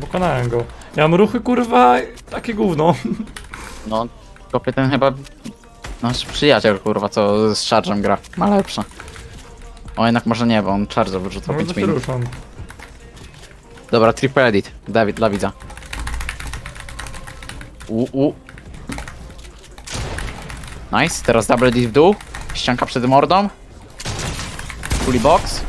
Pokonałem go. Ja mam ruchy kurwa takie gówno. No, kopie ten chyba... Nasz przyjaciel, kurwa, co z charge'em gra. Ma lepsze. O, jednak może nie, bo on charge'a wyrzucał No 5 minut. ruszam. Dobra, triple edit. Dawid, dla widza. U, u. Nice, teraz double edit w dół. Ścianka przed mordą. Fully box.